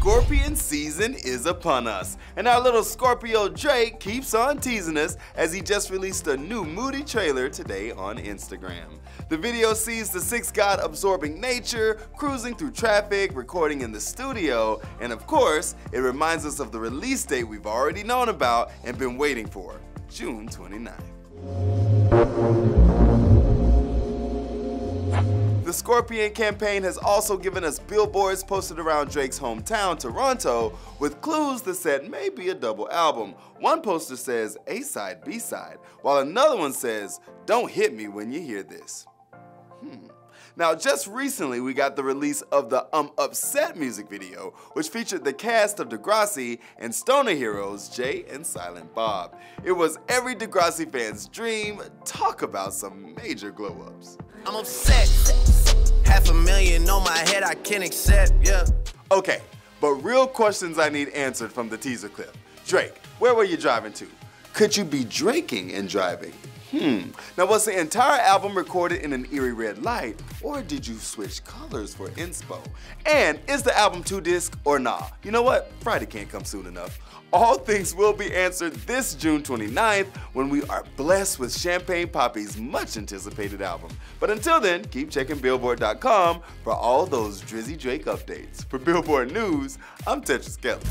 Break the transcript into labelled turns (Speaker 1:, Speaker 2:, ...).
Speaker 1: Scorpion season is upon us, and our little Scorpio Drake keeps on teasing us as he just released a new moody trailer today on Instagram. The video sees the six god absorbing nature, cruising through traffic, recording in the studio, and of course, it reminds us of the release date we've already known about and been waiting for, June 29th. The Scorpion campaign has also given us billboards posted around Drake's hometown, Toronto, with clues that said maybe a double album. One poster says A side, B side, while another one says, Don't hit me when you hear this. Hmm. Now, just recently, we got the release of the Um Upset music video, which featured the cast of Degrassi and Stoner heroes Jay and Silent Bob. It was every Degrassi fan's dream. Talk about some major glow ups.
Speaker 2: I'm upset. Half a million on my head, I can't accept, yeah.
Speaker 1: Okay, but real questions I need answered from the teaser clip. Drake, where were you driving to? Could you be drinking and driving? Hmm. Now, was the entire album recorded in an eerie red light, or did you switch colors for inspo? And is the album two disc or nah? You know what? Friday can't come soon enough. All things will be answered this June 29th when we are blessed with Champagne Papi's much anticipated album. But until then, keep checking Billboard.com for all those Drizzy Drake updates. For Billboard News, I'm Tetris Kelly.